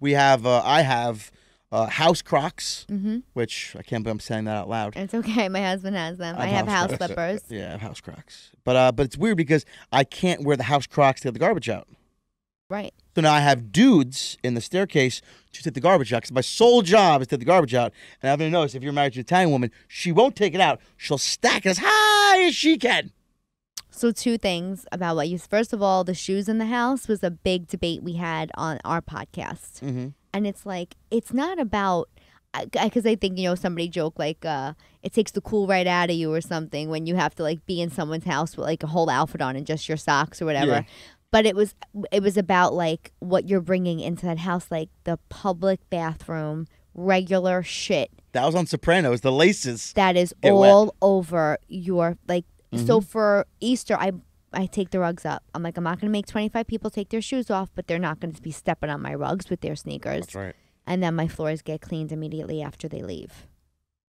We have. Uh, I have uh, house Crocs, Mm-hmm. which I can't believe I'm saying that out loud. It's okay. My husband has them. I I've have house house slippers. Yeah, I have house Crocs. But uh, but it's weird because I can't wear the house Crocs to get the garbage out. Right. So now I have dudes in the staircase to take the garbage out because my sole job is to take the garbage out. And I've noticed if you're married to an Italian woman, she won't take it out. She'll stack it as high as she can. So two things about what you. First of all, the shoes in the house was a big debate we had on our podcast, Mm-hmm. and it's like it's not about because I, think you know somebody joked like uh, it takes the cool right out of you or something when you have to like be in someone's house with like a whole outfit on and just your socks or whatever. Yeah. But it was it was about like what you're bringing into that house, like the public bathroom, regular shit That was on Sopranos, the laces. that is Get wet. all over your like so Mm-hmm. for easter i i take the rugs up i'm like i'm not going to make 25 people take their shoes off but they're not going to be stepping on my rugs with their sneakers right. and then my floors get cleaned immediately after they leave